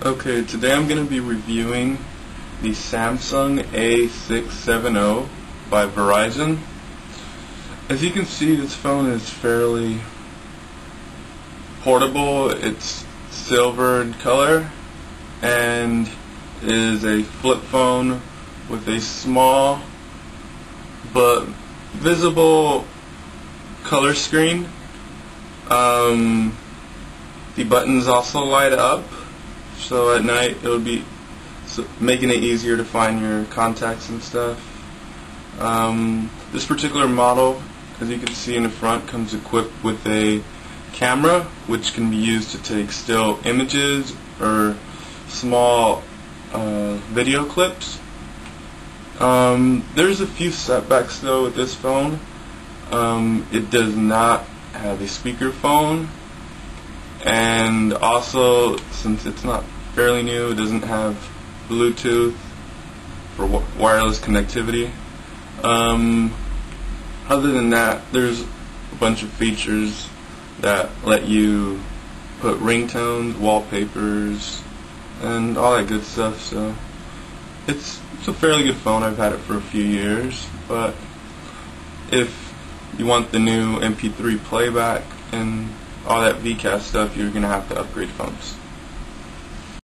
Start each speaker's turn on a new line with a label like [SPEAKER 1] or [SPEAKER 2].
[SPEAKER 1] Okay, today I'm going to be reviewing the Samsung A670 by Verizon. As you can see, this phone is fairly portable. It's silver in color and is a flip phone with a small but visible color screen. Um, the buttons also light up so at night it would be so making it easier to find your contacts and stuff. Um, this particular model, as you can see in the front, comes equipped with a camera which can be used to take still images or small uh, video clips. Um, there's a few setbacks though with this phone. Um, it does not have a speakerphone and also since it's not fairly new it doesn't have Bluetooth for wireless connectivity. Um, other than that there's a bunch of features that let you put ringtones wallpapers and all that good stuff so it's, it's a fairly good phone. I've had it for a few years but if you want the new MP3 playback and all that V CAST stuff, you're going to have to upgrade phones.